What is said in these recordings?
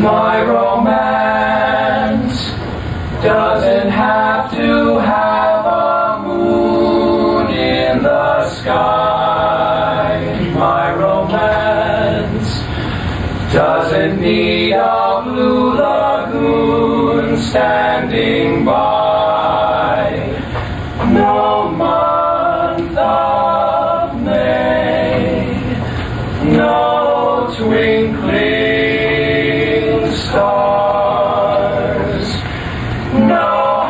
My romance doesn't have to have a moon in the sky. My romance doesn't need a blue lagoon standing by. No twinkling stars, no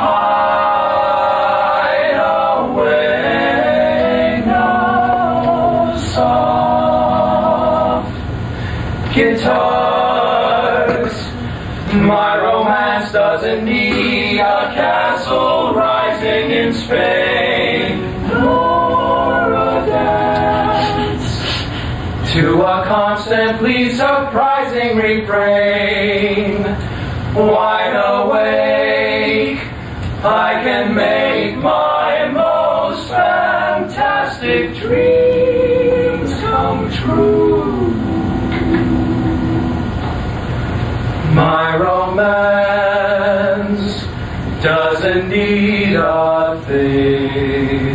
hideaway, no soft guitars. My romance doesn't need a castle rising in Spain, to a constantly surprising refrain. Wide awake, I can make my most fantastic dreams come true. My romance doesn't need a thing.